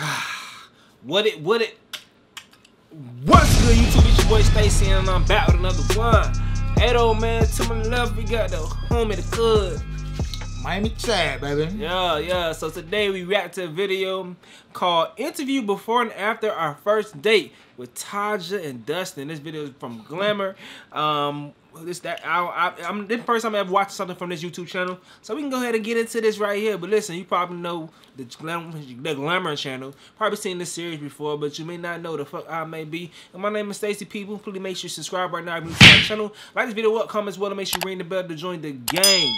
what it, what it, what's good YouTube? It's your boy Stacie and I'm back with another one. Hey though man, to my left we got the homie, the cuz. Miami Chad, baby. Yeah, yeah. So today we react to a video called Interview Before and After Our First Date with Tajah and Dustin. This video is from Glamour. Um, this that I, I I'm this first time I ever watched something from this YouTube channel, so we can go ahead and get into this right here. But listen, you probably know the Glamour, the Glamour channel, probably seen this series before, but you may not know the fuck I may be. And my name is Stacie. People, please make sure you subscribe right now if you to my channel. Like this video, what comments well, and make sure you ring the bell to join the game.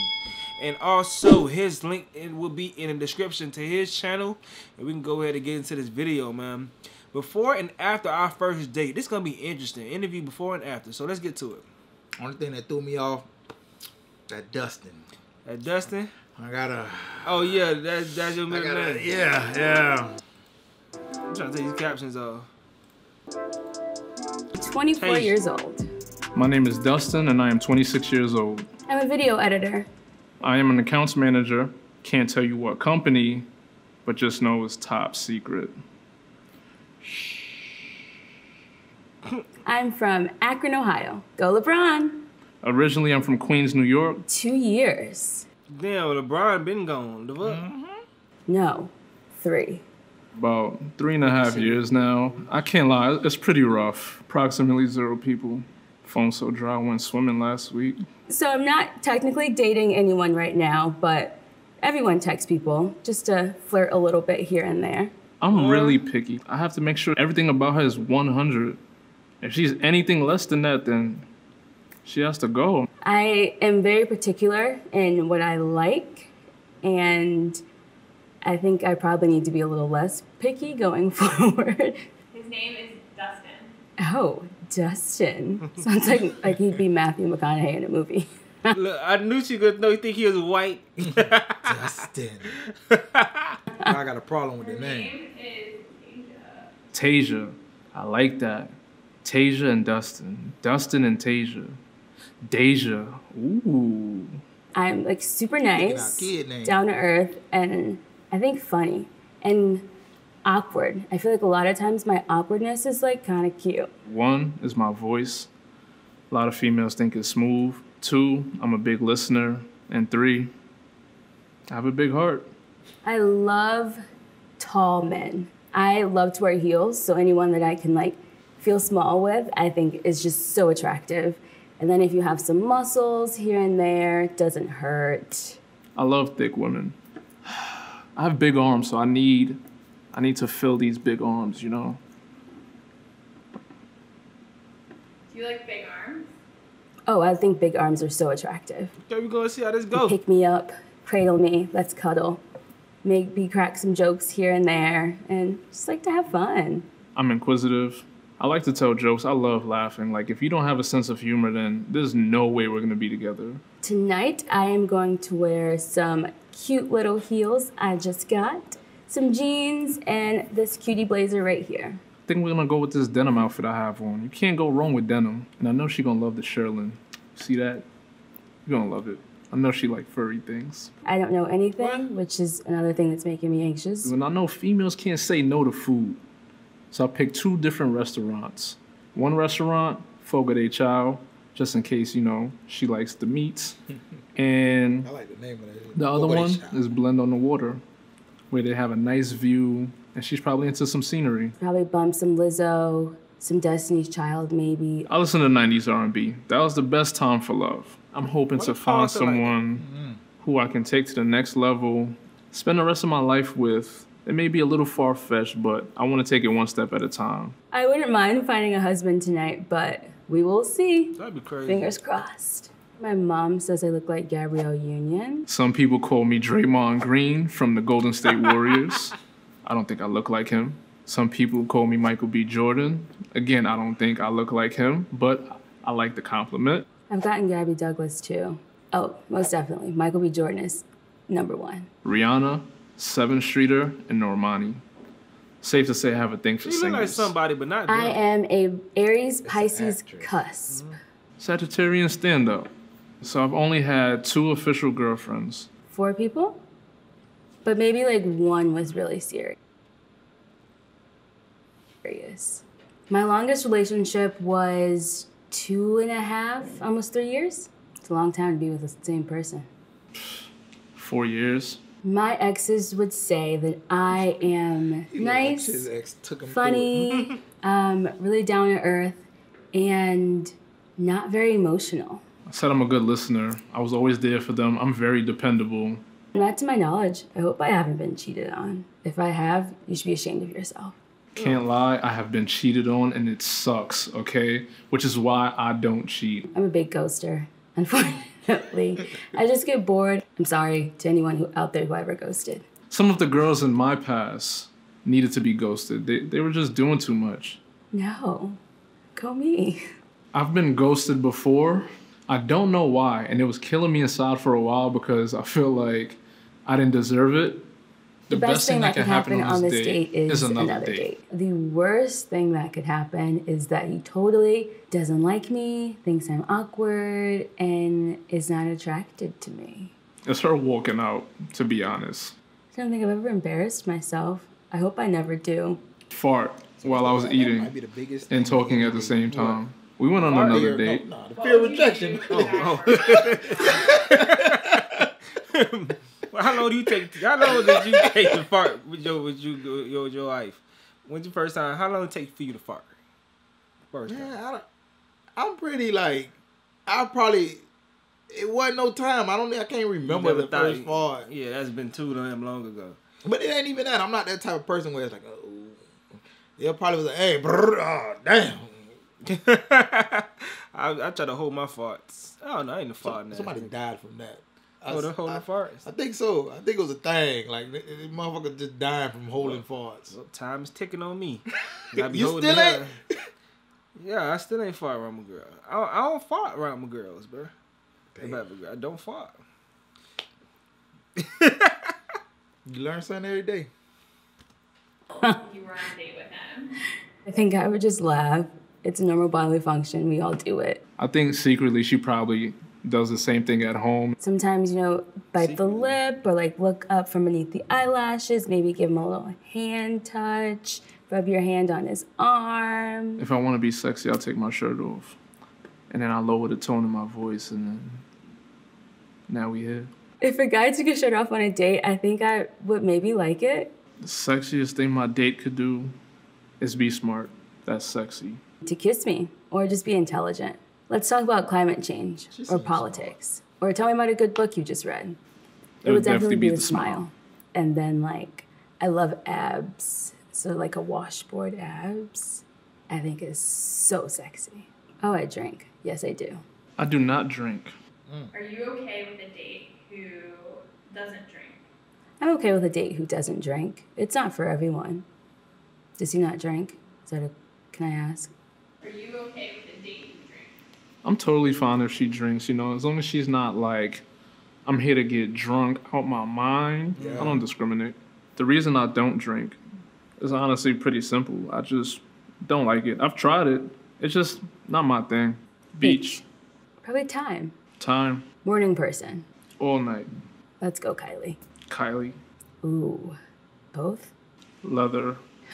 And also, his link will be in the description to his channel. And we can go ahead and get into this video, man. Before and after our first date. This is going to be interesting. Interview before and after. So let's get to it. Only thing that threw me off, that Dustin. That Dustin? I gotta. Oh, yeah. That, that's your middle gotta, name. Yeah, yeah. I'm trying to take these captions off. 24 Hey. years old. My name is Dustin and I am 26 years old. I'm a video editor. I am an accounts manager. Can't tell you what company, but just know it's top secret. I'm from Akron, Ohio. Go LeBron. Originally, I'm from Queens, New York. Two years. Damn, LeBron been gone. The fuck? Mm-hmm. No, three. About three and a half years now. I can't lie, it's pretty rough. Approximately zero people. Phone so dry, I went swimming last week. So I'm not technically dating anyone right now, but everyone texts people just to flirt a little bit here and there. I'm really picky. I have to make sure everything about her is 100. If she's anything less than that, then she has to go. I am very particular in what I like, and I think I probably need to be a little less picky going forward. His name is Dustin. Oh, Dustin. Sounds like like he'd be Matthew McConaughey in a movie. Look, I knew she could know. You think he was white? Dustin. I got a problem with the name. Name is Asia. Tasia. I like that. Tasia and Dustin. Dustin and Tasia. Deja. Ooh. I'm like super nice, down to earth, and I think funny and awkward. I feel like a lot of times my awkwardness is like kind of cute. One is my voice. A lot of females think it's smooth. Two, I'm a big listener. And three, I have a big heart. I love tall men. I love to wear heels, so anyone that I can like feel small with, I think is just so attractive. And then if you have some muscles here and there, doesn't hurt. I love thick women. I have big arms, so I need I need to fill these big arms, you know? Do you like big arms? Oh, I think big arms are so attractive. Okay, we gonna see how this goes. Pick me up, cradle me, let's cuddle. Make me crack some jokes here and there, and just like to have fun. I'm inquisitive. I like to tell jokes. I love laughing. Like if you don't have a sense of humor, then there's no way we're gonna be together. Tonight, I am going to wear some cute little heels I just got, some jeans, and this cutie blazer right here. I think we're gonna go with this denim outfit I have on. You can't go wrong with denim. And I know she's gonna love the shearling. See that? You're gonna love it. I know she like furry things. I don't know anything, which is another thing that's making me anxious. And I know females can't say no to food. So I picked two different restaurants. One restaurant, Fogo de Chao, just in case, you know, she likes the meats. And I like the name of that. the other Fogo one is Blend on the Water, where they have a nice view, and she's probably into some scenery. Probably bump some Lizzo, some Destiny's Child, maybe. I listen to 90s R&B. That was the best time for love. I'm hoping What to find Paul's like that? someone mm. who I can take to the next level, spend the rest of my life with. It may be a little far fetched, but I want to take it one step at a time. I wouldn't mind finding a husband tonight, but we will see. That'd be crazy. Fingers crossed. My mom says I look like Gabrielle Union. Some people call me Draymond Green from the Golden State Warriors. I don't think I look like him. Some people call me Michael B. Jordan. Again, I don't think I look like him, but I like the compliment. I've gotten Gabby Douglas too. Oh, most definitely. Michael B. Jordan is number one. Rihanna, Sevyn Streeter, and Normani. Safe to say I have a thing for She look like somebody, but not I them. am a Aries Pisces actress. cusp. Mm-hmm. Sagittarian stand up. So I've only had two official girlfriends. Four people? But maybe like one was really serious. serious. My longest relationship was two and a half, almost three years. It's a long time to be with the same person. Four years. My exes would say that I am nice, ex took him through it. funny, um, really down to earth, and not very emotional. I said I'm a good listener. I was always there for them. I'm very dependable. Not to my knowledge. I hope I haven't been cheated on. If I have, you should be ashamed of yourself. Can't lie, I have been cheated on and it sucks, okay? Which is why I don't cheat. I'm a big ghoster, unfortunately. I just get bored. I'm sorry to anyone who out there who ever ghosted. Some of the girls in my past needed to be ghosted. They, they were just doing too much. No, go me. I've been ghosted before. I don't know why, and it was killing me inside for a while because I feel like I didn't deserve it. The best, thing that could happen on this date, is, another, date. The worst thing that could happen is that he totally doesn't like me, thinks I'm awkward, and is not attracted to me. It's her walking out, to be honest. I don't think I've ever embarrassed myself. I hope I never do. Fart while I was That eing might be the biggest and talking at the the same time. We went on another no, date. no, the fear of rejection. Oh, well, oh. how long do you take? How long did you take to fart with your with you your your wife? When's your first time? How long did it take for you to fart? First time. I don't, I'm pretty like, I probably, it wasn't no time. I don't I can't remember the first fart. Yeah, that's been too damn long ago. But it ain't even that. I'm not that type of person where it's like, oh, it probably was like, hey, brr, oh, damn. I, I try to hold my farts. Oh, I don't know. I ain't a fart now. Somebody died from that. I, Oh, they're holding I, farts. I think so. I think it was a thing. Like, the, the motherfucker just dying from holding farts. Well, time is ticking on me. You still it ain't? Yeah, I still ain't fart around my girl. I don't, I don't fart around my girls, bro. I don't fart. You learn something every day. You were on a date with him. I think I would just laugh. It's a normal bodily function. We all do it. I think secretly she probably does the same thing at home. Sometimes, you know, bite the lip or like look up from beneath the eyelashes, maybe give him a little hand touch, rub your hand on his arm. If I want to be sexy, I'll take my shirt off. And then I lower the tone of my voice and then now we here. If a guy took his shirt off on a date, I think I would maybe like it. The sexiest thing my date could do is be smart. That's sexy. to kiss me or just be intelligent. Let's talk about climate change She or seems politics. Or tell me about a good book you just read. It, would would definitely, definitely be be the the smile. smile. And then like I love abs. So like a washboard abs, I think is so sexy. Oh, I drink. Yes, I do. I do not drink. Mm. Are you okay with a date who doesn't drink? I'm okay with a date who doesn't drink. It's not for everyone. Does he not drink? Is that a can I ask? Are you okay with a date who drinks? I'm totally fine if she drinks, you know, as long as she's not like, I'm here to get drunk out my mind. I don't discriminate. The reason I don't drink is honestly pretty simple. I just don't like it. I've tried it. It's just not my thing. Beach, Probably time. time, Morning person. all night. Let's go, Kylie. Kylie, Ooh. Both? leather,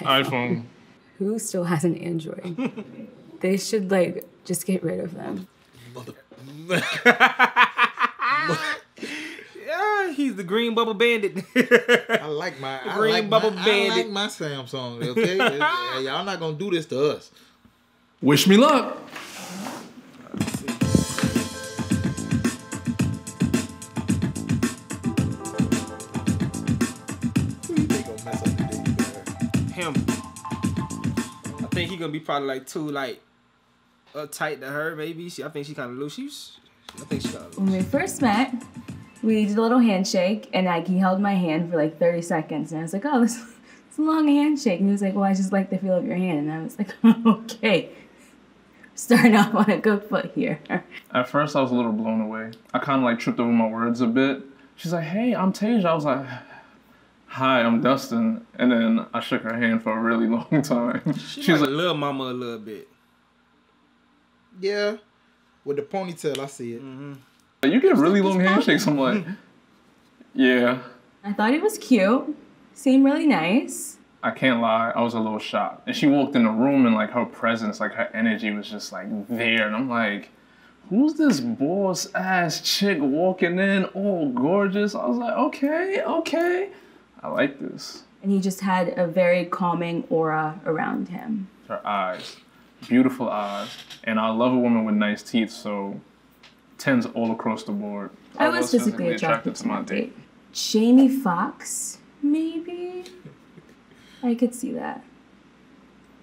iPhone. Who still has an Android? they should like just get rid of them. Yeah, he's the green bubble bandit. I like my I Green like Bubble my, I Bandit. like my Samsung. Okay, y'all not gonna do this to us. Wish me luck. Who you think gonna mess up the date, man? Him. I think he gonna be probably like too like Uh, uptight to her. Maybe she. I think she kind of loose. She's. I think she kind of When we first met, we did a little handshake, and like he held my hand for like 30 seconds, and I was like, "Oh, this, it's a long handshake." And he was like, "Well, I just like the feel of your hand," and I was like, "Okay." Starting off on a good foot here. At first, I was a little blown away. I kind of like tripped over my words a bit. She's like, "Hey, I'm Tasia." I was like, "Hi, I'm Dustin," and then I shook her hand for a really long time. She She was like like, little mama a little bit. Yeah, with the ponytail, I see it. Mm-hmm. "You get really long handshakes." I'm like, "Yeah." I thought it was cute, seemed really nice. I can't lie, I was a little shocked. And she walked in the room and like her presence, like her energy was just like there. And I'm like, who's this boss ass chick walking in all gorgeous? I was like, okay, okay. I like this. And he just had a very calming aura around him. Her eyes, beautiful eyes. And I love a woman with nice teeth, so tens all across the board. I was physically attracted to my date. Jamie Foxx, maybe? I could see that.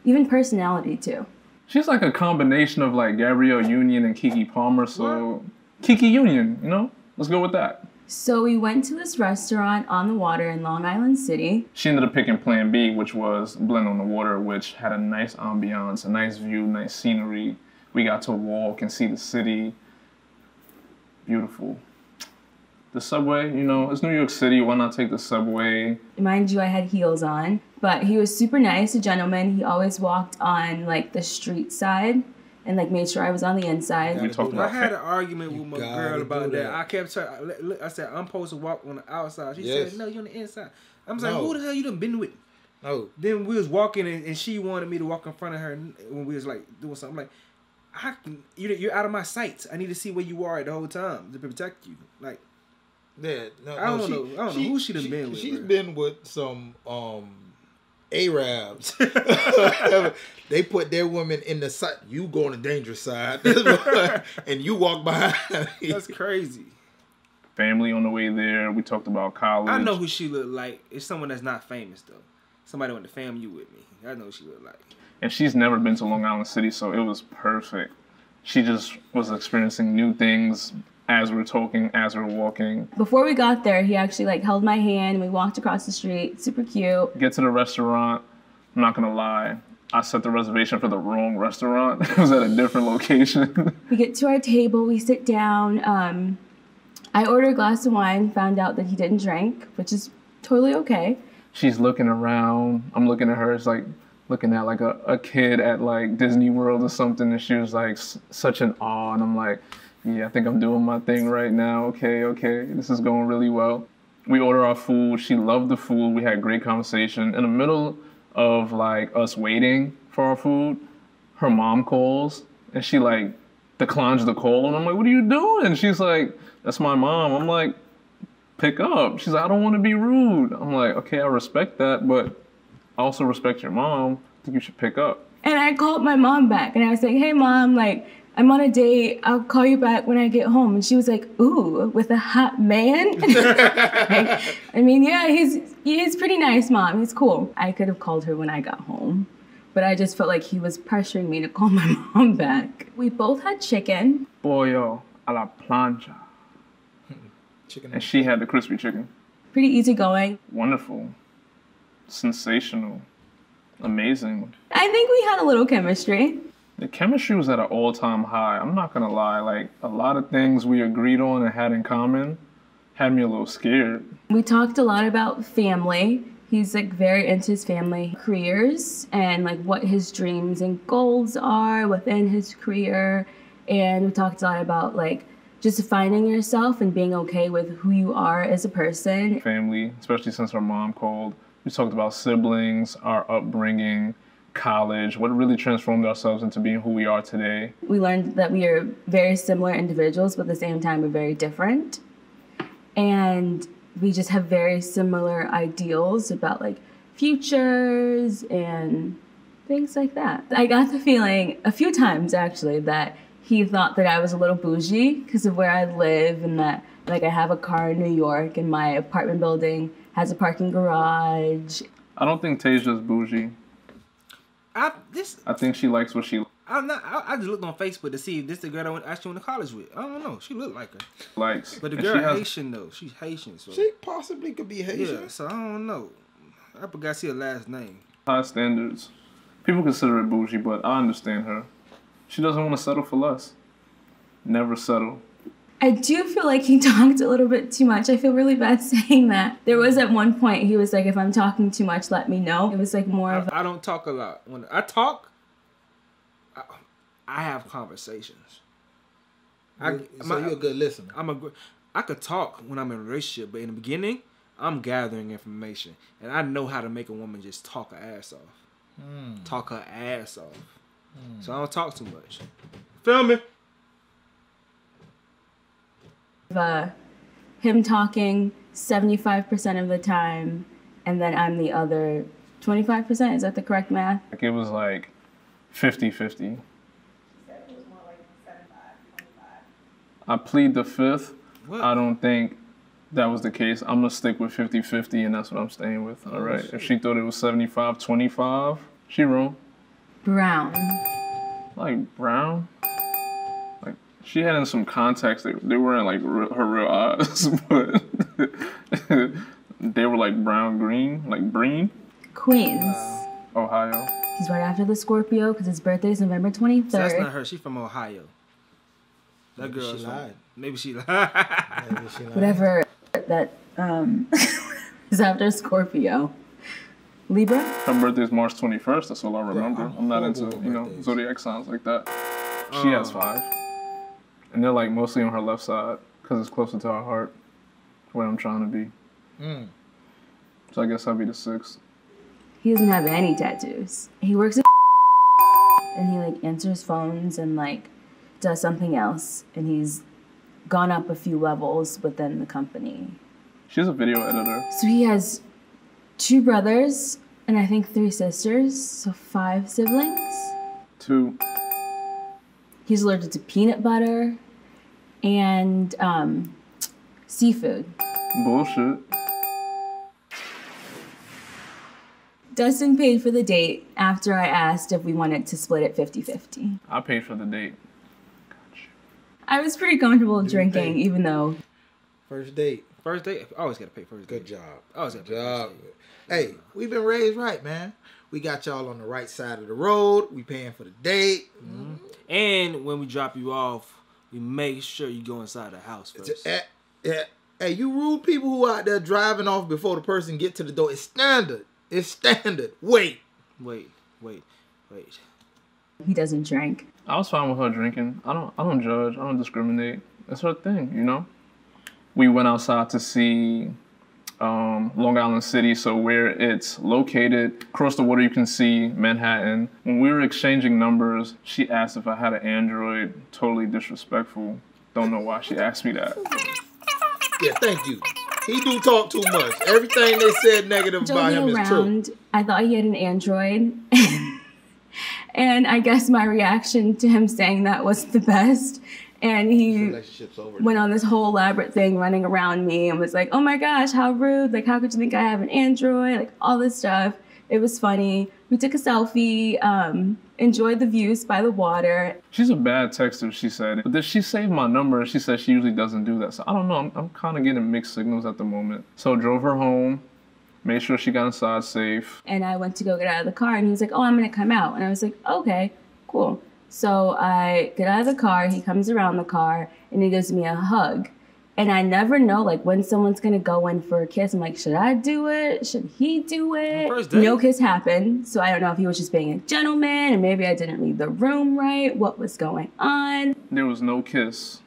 Even personality, too. She's like a combination of like Gabrielle Union and Keke Palmer, so Keke Union, you know? Let's go with that. So we went to this restaurant on the water in Long Island City. She ended up picking Plan B, which was Blend on the Water, which had a nice ambiance, a nice view, nice scenery. We got to walk and see the city. Beautiful. The subway, you know, it's New York City. Why not take the subway? Mind you, I had heels on, but he was super nice, a gentleman. He always walked on like the street side and like made sure I was on the inside. We talked about I had an argument with my girl about that. that. I kept her. I, I said I'm supposed to walk on the outside. She Yes. said no, you're on the inside. I'm like, who the hell you done been with? No. Then we was walking and, and she wanted me to walk in front of her when we was like doing something. I'm like, I can, you you're out of my sight. I need to see where you are the whole time to protect you. Like Yeah, no, I don't no, know- I don't know who she done been with, She's bro. been with some um Arabs. they put their women in the side. You go on the dangerous side, and you walk behind. that's crazy. family on the way there. We talked about college. I know who she looked like. It's someone that's not famous though. Somebody went to FAMU with me. I know who she look like. and she's never been to Long Island City, so it was perfect. She just was experiencing new things as we were talking, as we were walking. Before we got there, he actually like held my hand and we walked across the street. Super cute. Get to the restaurant. I'm not gonna lie, I set the reservation for the wrong restaurant. it was at a different location. We get to our table, we sit down. Um, I order a glass of wine, found out that he didn't drink, which is totally okay. she's looking around. I'm looking at her. It's like looking at like a, a kid at like Disney World or something. And she was like s- such an awe. And I'm like, yeah, I think I'm doing my thing right now. Okay, okay. This is going really well. We order our food. She loved the food. We had a great conversation. In the middle of like us waiting for our food, her mom calls and she like declines the call. And I'm like, what are you doing? She's like, that's my mom. I'm like, pick up. She's like, I don't want to be rude. I'm like, okay, I respect that, but I also respect your mom. I think you should pick up. And I called my mom back and I was like, hey, mom, like, I'm on a date. I'll call you back when I get home. And she was like, ooh, with a hot man? Like, I mean, yeah, he's, he's pretty nice, mom. He's cool. I could have called her when I got home, but I just felt like he was pressuring me to call my mom back. We both had chicken. Pollo a la plancha. Chicken. And she had the crispy chicken. Pretty easygoing. Wonderful. Sensational. Amazing. I think we had a little chemistry. The chemistry was at an all time high. I'm not gonna lie. Like, a lot of things we agreed on and had in common had me a little scared. We talked a lot about family. He's like very into his family careers and like what his dreams and goals are within his career. And we talked a lot about like just finding yourself and being okay with who you are as a person. family, especially since our mom called. We talked about siblings, our upbringing, college, what really transformed ourselves into being who we are today. We learned that we are very similar individuals, but at the same time, we're very different. And we just have very similar ideals about like futures and things like that. I got the feeling a few times actually that he thought that I was a little bougie because of where I live and that like I have a car in New York and my apartment building has a parking garage. I don't think Tasia's bougie. I this I think she likes what she I'm not. I, I just looked on Facebook to see if this the girl I went actually went to college with. I don't know. She looked like her, likes. but the girl she has Haitian though. She's Haitian, so She possibly could be Haitian. yeah. So I don't know. I forgot to see her last name. high standards. People consider it bougie, but I understand her. She doesn't want to settle for less. Never settle. I do feel like he talked a little bit too much. I feel really bad saying that. There was at one point he was like, if I'm talking too much, let me know. It was like more of I, I don't talk a lot. When I talk, I, I have conversations. I, so my- you're a good listener. I'm a. gr- I could talk when I'm in a relationship, but in the beginning, I'm gathering information, and I know how to make a woman just talk her ass off, Hmm. talk her ass off. So I don't talk too much. Feel me? Uh, him talking 75% of the time, and then I'm the other 25%. Is that the correct math? Like it was like 50 50. I plead the fifth. What? I don't think that was the case. I'm gonna stick with 50 50, and that's what I'm staying with. All right. If she thought it was 75 25, she wrong. Brown. Like brown. Like she had in some context. They, they weren't like re- her real eyes, but they were like brown green, like green. Queens. Ohio. He's right after the Scorpio because his birthday is November 23rd. So that's not her. She's from Ohio. That Maybe girl she lied. Maybe she lied. Maybe she lied. Whatever that um, is after Scorpio. Libra? Her birthday is March 21st. That's all I remember. I'm I'm not into with you know zodiac signs like that. She has Oh. five, and they're like mostly on her left side because it's closer to her heart, where I'm trying to be. Mm. So I guess I'll be the sixth. He doesn't have any tattoos. He works at and he like answers phones and like does something else and he's gone up a few levels within the company. She's a video editor. So he has two brothers and I think three sisters, so five siblings. Two. He's allergic to peanut butter and um, seafood. Bullshit. Dustin paid for the date after I asked if we wanted to split it 50 50. I paid for the date. I was pretty comfortable you drinking, pay? even though First date. first date. I always gotta pay first date. Good job. Always gotta pay job. first date. Hey, we've been raised right, man. We got y'all on the right side of the road. We paying for the date. And when we drop you off, we make sure you go inside the house first. Eh, eh, Hey, you rude people who out there driving off before the person get to the door. It's standard. It's standard. Wait. Wait, wait, wait. he doesn't drink. I was fine with her drinking. I don't. I don't judge. I don't discriminate. That's her thing, you know. We went outside to see um, Long Island City, so where it's located, across the water you can see Manhattan. When we were exchanging numbers, she asked if I had an Android. Totally disrespectful. Don't know why she asked me that. Yeah, thank you. He do talk too much. Everything they said negative about him Joking is true. around, I thought he had an Android. and I guess my reaction to him saying that was the best. And he over. went on this whole elaborate thing running around me and was like, oh my gosh, how rude. Like, how could you think I have an Android? Like, all this stuff. It was funny. We took a selfie, um, enjoyed the views by the water. She's a bad texter, she said. But then she saved my number. She said she usually doesn't do that. So I don't know. I'm, I'm kind of getting mixed signals at the moment. So drove her home, made sure she got inside safe. and I went to go get out of the car, and he was like, "Oh, I'm gonna come out," and I was like, "Okay, cool." So I get out of the car. He comes around the car, and he gives me a hug. And I never know like when someone's gonna go in for a kiss. I'm like, should I do it? Should he do it? No kiss happened, so I don't know if he was just being a gentleman, and maybe I didn't read the room right. What was going on? There was no kiss.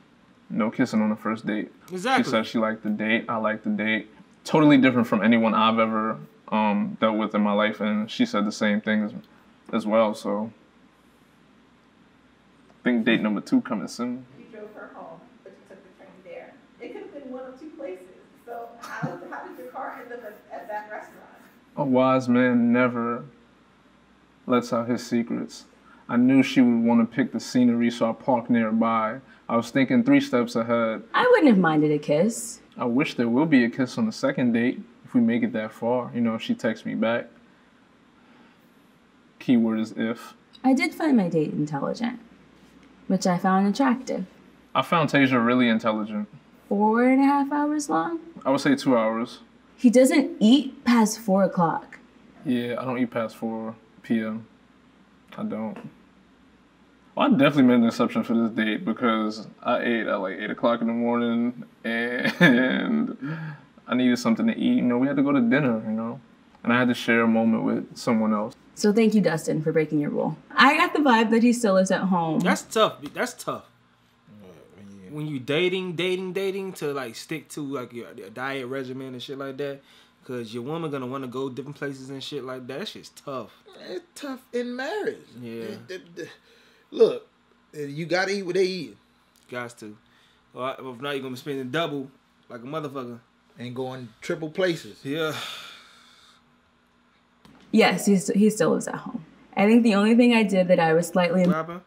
No kissing on the first date. Exactly. She said she liked the date. I liked the date. Totally different from anyone I've ever um, dealt with in my life. And she said the same thing as, as well. So I think date number two coming soon. You drove her home, but you took the train there. It could have been one of two places. So how, how did your car end up at, at that restaurant? A wise man never lets out his secrets. I knew she would want to pick the scenery, so I parked nearby. I was thinking three steps ahead. I wouldn't have minded a kiss. I wish there will be a kiss on the second date if we make it that far. You know, if she texts me back. Keyword is if. I did find my date intelligent, which I found attractive. I found Tasia really intelligent. Four and a half hours long. I would say two hours. He doesn't eat past four o'clock. Yeah, I don't eat past 4 p.m. I don't. Well, I definitely made an exception for this date because I ate at like 8 o'clock in the morning and I needed something to eat. You know, we had to go to dinner, you know, and I had to share a moment with someone else. So thank you, Dustin, for breaking your rule. I got the vibe that he still lives at home. That's tough. That's tough. When you when you dating, dating, dating to like stick to like your, your diet regimen and shit like that. Cause your woman gonna want to go different places and shit like that. That shit's tough. It's tough in marriage. Yeah. It- it- it- look, you gotta eat what they eat. Guys to. Or if not, you're gonna be spending double like a motherfucker. And going triple places. Yeah. Yes, he, he still lives at home. I think the only thing I did that I was slightly What happened?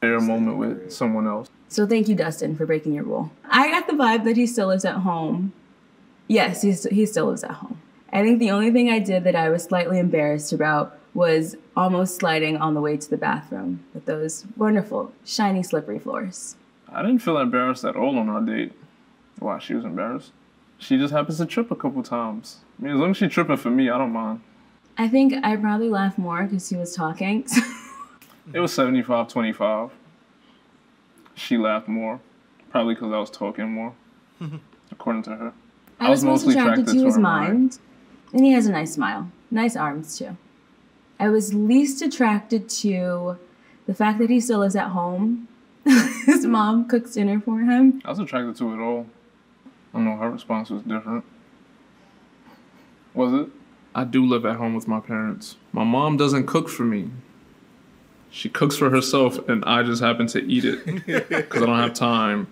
Share a moment with someone else. So thank you, Dustin, for breaking your rule. I got the vibe that he still lives at home. Yes, he's, he still lives at home. I think the only thing I did that I was slightly embarrassed about was almost sliding on the way to the bathroom with those wonderful, shiny, slippery floors. I didn't feel embarrassed at all on our date. Why, she was embarrassed. She just happens to trip a couple times. I mean, as long as she's tripping for me, I don't mind. I think I probably laughed more because he was talking. It was 75 25. She laughed more. Probably because I was talking more, according to her. I was mostly attracted to his her mind. mind, and he has a nice smile, nice arms too. I was least attracted to the fact that he still lives at home. his mom cooks dinner for him. I was attracted to it all. I don't know, her response was different. Was it? I do live at home with my parents. My mom doesn't cook for me. She cooks for herself, and I just happen to eat it because I don't have time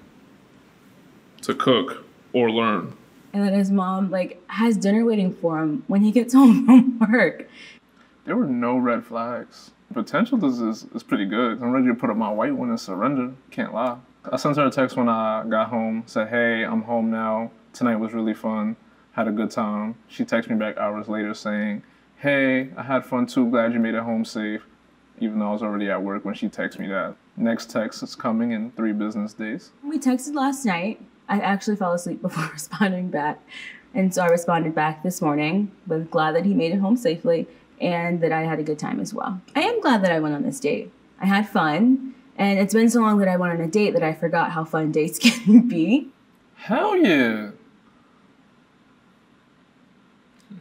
to cook or learn. And then his mom like has dinner waiting for him when he gets home from work. There were no red flags. Potential this is, is pretty good. I'm ready to put up my white one and surrender. Can't lie. I sent her a text when I got home. Said, "Hey, I'm home now. Tonight was really fun. Had a good time." She texted me back hours later saying, "Hey, I had fun too. Glad you made it home safe." Even though I was already at work when she texted me that. Next text is coming in three business days. We texted last night. I actually fell asleep before responding back. And so I responded back this morning with glad that he made it home safely and that I had a good time as well. I am glad that I went on this date. I had fun. And it's been so long that I went on a date that I forgot how fun dates can be. Hell yeah!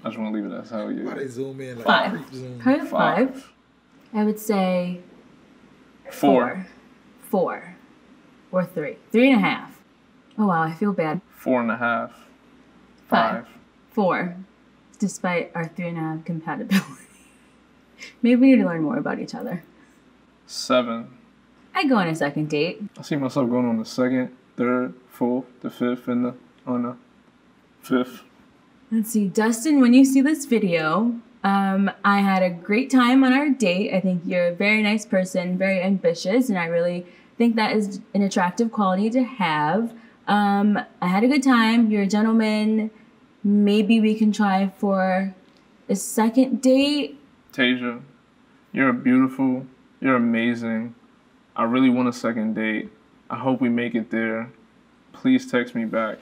I just want to leave it as hell yeah. Why they zoom in like Five. creep zoom? Probably five. I would say Four. four. Or three. Three and a half. Oh wow, I feel bad. Four and a half. Five. Five. Four. Despite our three and a half compatibility. Maybe we need to learn more about each other. Seven. I'd go on a second date. I see myself going on the second, third, fourth, the fifth, and the on the fifth. Let's see, Dustin, when you see this video, um, I had a great time on our date. I think you're a very nice person, very ambitious, and I really think that is an attractive quality to have. Um, I had a good time. You're a gentleman. Maybe we can try for a second date. Tasia, you're beautiful. You're amazing. I really want a second date. I hope we make it there. Please text me back.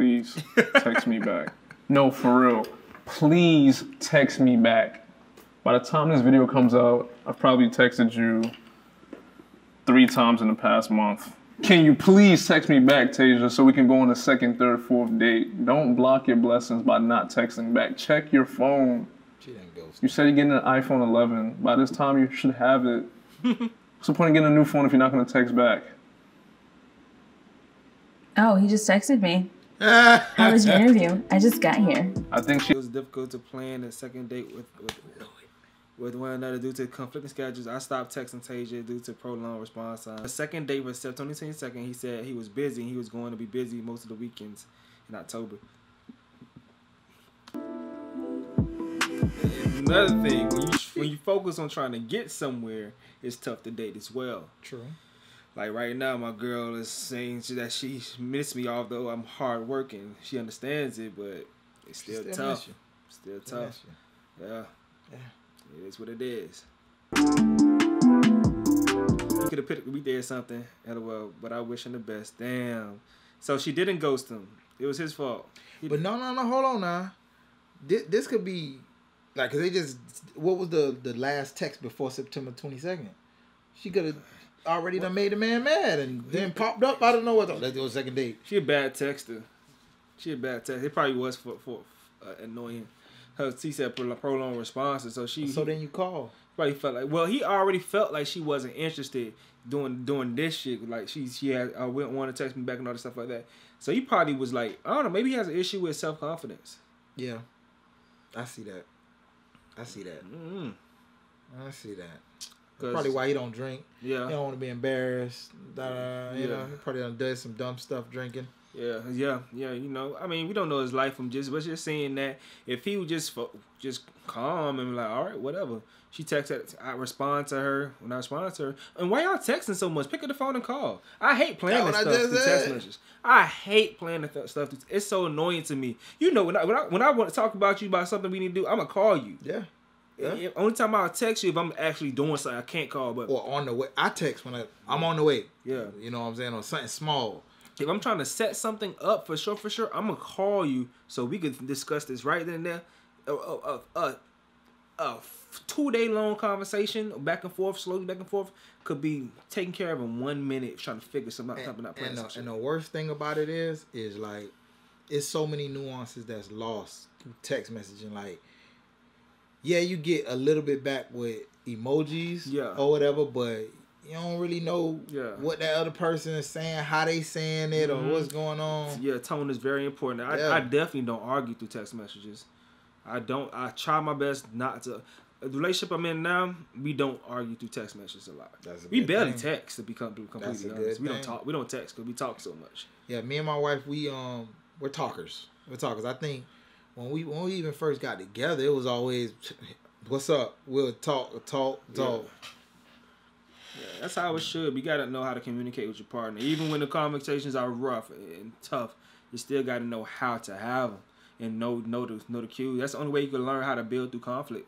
Please text me back. No, for real. Please text me back. By the time this video comes out, I've probably texted you three times in the past month. Can you please text me back, Tasia, so we can go on a second, third, fourth date? Don't block your blessings by not texting back. Check your phone. She didn't ghost. You said you're getting an iPhone 11. By this time, you should have it. What's the point of getting a new phone if you're not going to text back? Oh, he just texted me. How was your interview? I just got here. I think she It was difficult to plan a second date with with, with one another due to conflicting schedules. I stopped texting Tasia due to prolonged response time. The second date was September 22nd. He said he was busy. He was going to be busy most of the weekends in October. Another thing, when you when you focus on trying to get somewhere, it's tough to date as well. True. Like right now, my girl is saying that she missed me, although I'm hard working. She understands it, but it's still, Still tough. Still Still tough. Yeah. Yeah. It is what it is. You could have picked there or something. LOL. But I wish him the best. Damn. So she didn't ghost him. It was his fault. He- But no, no, no. Hold on now. This, this could be like, cause they just what was the the last text before September twenty second? She could have already done made the man mad and then popped up out of nowhere. Oh, let's go second date. She a bad texter. She a bad texter. It probably was for for uh, annoying. her she said prolonged responses. So she So then you call. probably felt like well he already felt like she wasn't interested doing doing this shit like she she had uh, wouldn't want to text me back and all this stuff like that so he probably was like i don't know maybe he has an issue with self-confidence Yeah. I see that. I see that. mm I see that. Probably why he don't drink. yeah He don't want to be embarrassed. Da, you Yeah. know, he probably done does some dumb stuff drinking. yeah yeah yeah you know i mean we don't know his life from just but just saying that if he was just fo- just calm and be like all right whatever she texted i respond to her when i respond to her and why y'all texting so much pick up the phone and call i hate playing this stuff through text messages i hate playing the th- stuff through- it's so annoying to me you know when I, when I when i want to talk about you about something we need to do i'm gonna call you Yeah. Yeah. Only time I'll text you if I'm actually doing something I can't call. But Or on the way. I text when I, I'm on the way. Yeah. You know what I'm saying? Or something small. if I'm trying to set something up for sure, for sure, I'm gonna call you so we can discuss this right then and there. A, a, a, a, two day long conversation, back and forth, slowly back and forth, could be taken care of in one minute. Trying to figure something out, something out, And, and, the, and the worst thing about it is, is like, it's so many nuances that's lost through text messaging. Like, yeah, you get a little bit back with emojis, Yeah. or whatever, but you don't really know Yeah. what that other person is saying, how they saying it, Mhm. or what's going on. Yeah, tone is very important. I, Yeah. I definitely don't argue through text messages. I don't. I try my best not to. The relationship I'm in now, we don't argue through text messages a lot. That's a we barely thing. text to be completely honest. We don't thing. talk. We don't text because we talk so much. Yeah, me and my wife, we um, we're talkers. We're talkers. I think when we when we even first got together, it was always, "What's up?" We'll talk, talk, talk. Yeah, that's how it should. You gotta know how to communicate with your partner, even when the conversations are rough and tough. You still gotta know how to have them and know know the know the cues. That's the only way you can learn how to build through conflict.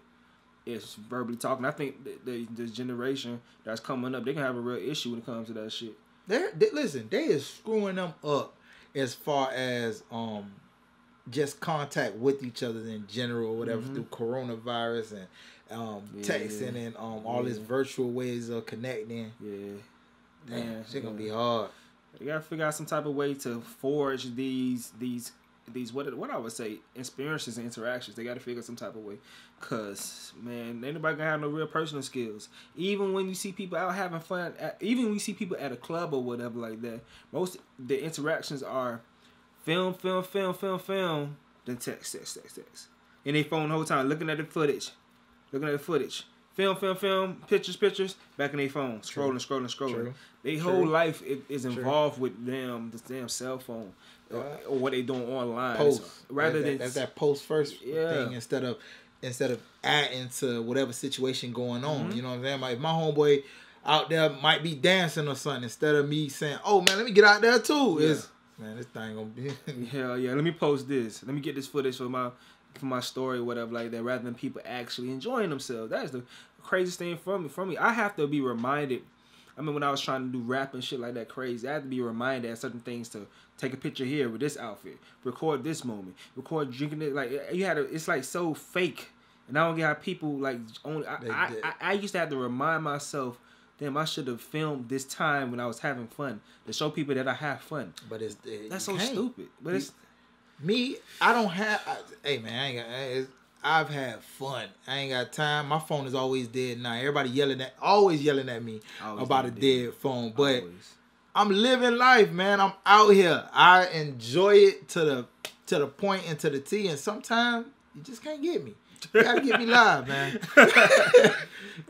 Is verbally talking. I think the, the this generation that's coming up, they can have a real issue when it comes to that shit. They're, they listen, they is screwing them up as far as um just contact with each other in general, or whatever Mhm. through coronavirus and um Yeah. texting and um all these virtual ways of connecting. Yeah, Damn, Man, shit gonna yeah. be hard. You gotta figure out some type of way to forge these these these what what I would say experiences and interactions. They gotta figure some type of way, cause man, anybody nobody gonna have no real personal skills. Even when you see people out having fun, at, even when you see people at a club or whatever like that, most the interactions are film, film, film, film, film, then text, text, text, text, and they phone the whole time looking at the footage, looking at the footage. Film, film, film, pictures, pictures, back in their phone, scrolling, scrolling, scrolling. True. Their True. whole life i- is True. involved with them, this damn cell phone, or, or what they doing online. Post So, rather That's than that, that post first Yeah. thing instead of instead of adding to whatever situation going on. Mhm. You know what I'm saying? Like my homeboy out there might be dancing or something instead of me saying, "Oh man, let me get out there too." Yeah. Is man, this thing gonna be hell yeah, let me post this. Let me get this footage for my for my story, or whatever like that. Rather than people actually enjoying themselves. That is the craziest thing for me. For me, I have to be reminded. I mean, when I was trying to do rap and shit like that crazy, I had to be reminded at certain things to take a picture here with this outfit, record this moment, record drinking it. Like you had to, it's like so fake, and I don't get how people like only. I, I. I, I used to have to remind myself. Damn, I should have filmed this time when I was having fun to show people that I have fun. but it's eh, it, That's so stupid. But it's Me, I don't have. I, hey man, I ain't got. I've had fun. I ain't got time. My phone is always dead now. Everybody yelling at, always yelling at me about a dead. dead phone. But always. I'm living life, man. I'm out here. I enjoy it to the to the point and to the T. And sometimes you just can't get me. Gotta get me live, man.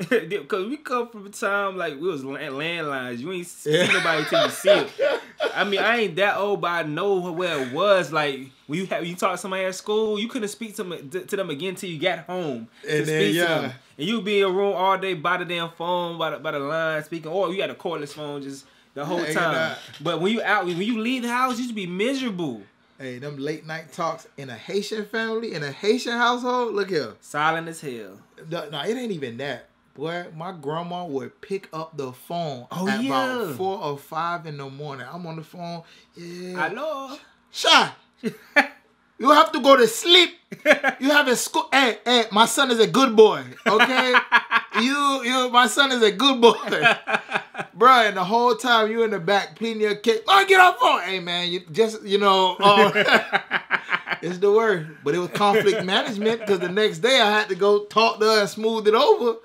Because we come from a time like we was land- landlines. You ain't see Yeah. nobody till you see it. I mean, I ain't that old, but I know where it was. Like when you have you talk to somebody at school, you couldn't speak to them, to them again till you got home. And then, yeah. and you be in a room all day by the damn phone, by the, by the line speaking, or you had a cordless phone just the whole Hanging time. But when you out, when you leave the house, you to be miserable. Hey, them late night talks in a Haitian family, in a Haitian household. Look here. Silent as hell. No, no, it ain't even that. Boy, my grandma would pick up the phone Oh, at yeah. about four or five in the morning. I'm on the phone. Yeah. Hello. Shy. you have to go to sleep. You have a school. Hey, hey, my son is a good boy. Okay. you, you, my son is a good boy. Bruh, and the whole time you in the back pleading your case. Oh, get off phone. Hey man, you just you know, uh, It's the worst. But it was conflict management because the next day I had to go talk to her and smooth it over.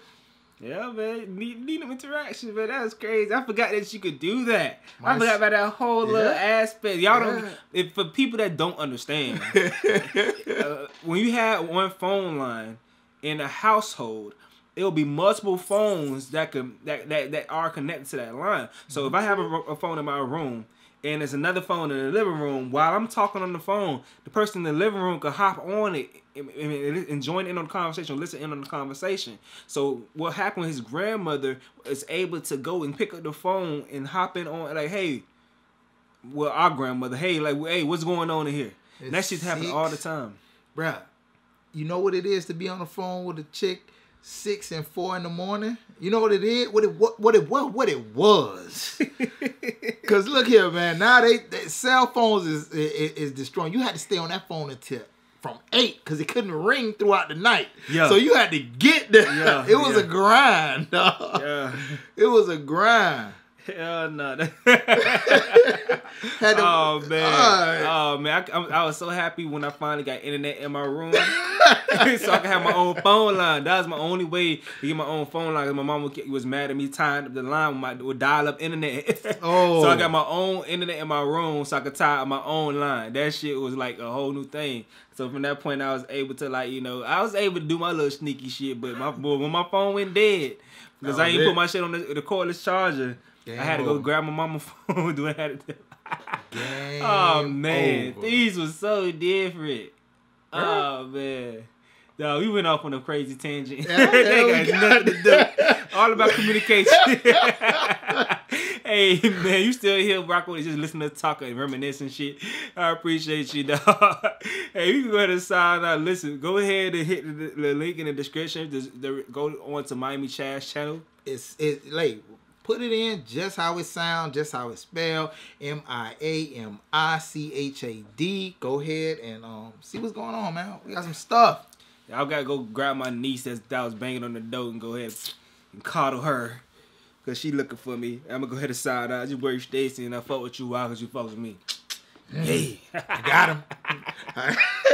Yeah, man. Need, need them interaction, man. That was crazy. I forgot that you could do that. My I forgot about that whole little aspect. Y'all don't. If for people that don't understand, uh, when you have one phone line in a household, it'll be multiple phones that can that that, that are connected to that line. So if I have a, a phone in my room and there's another phone in the living room, while I'm talking on the phone, the person in the living room could hop on it and, and, and join in on the conversation, listen in on the conversation. So what happened? His grandmother is able to go and pick up the phone and hop in on like, hey. Well, our grandmother, hey, like, hey, what's going on in here? And that It's shit happen six. all the time. Bruh, you know what it is to be on the phone with a chick six and four in the morning? You know what it is? What it what, what it what, what it was. Cause look here, man. Now they, they cell phones is, is is destroying. You had to stay on that phone until from eight because it couldn't ring throughout the night. Yeah. So you had to get there. Yeah, it was yeah. a grind. dog. Yeah. It was a grind. Hell no. Oh man. Alright. Oh man. I, I, I was so happy when I finally got internet in my room, so I could have my own phone line. That was my only way to get my own phone line. 'cause my mom was mad at me tying up the line with my with dial up internet. Oh. So I oh. got my own internet in my room, so I could tie up my own line. That shit was like a whole new thing. So from that point, I was able to like you know I was able to do my little sneaky shit. But my boy, when my phone went dead. Because I ain't it. put my shit on the, the cordless charger. Game I had to go over. grab my mama's phone. Do I had to? Game oh man, over. these was so different. Oh man. No, we went off on a crazy tangent. Yeah, yeah, That got got nothing to do. All about communication. hey man, you still here, Rocco? Just listening to talk and reminisce and shit. I appreciate you, dog. hey, you can go ahead and sign out. Listen, go ahead and hit the, the link in the description. Just, the, go on to Miami Chad channel. it's it like put it in just how it sound, just how it's spelled. M I A M I C H A D. Go ahead and um see what's going on, man. We got some stuff. Y'all gotta go grab my niece that's, that was banging on the door and go ahead and coddle her. Cause she looking for me. I'm gonna go ahead and side out. Just worry Stacie and I fuck with you. Why? Cause you fuck with me. Hey. I got him.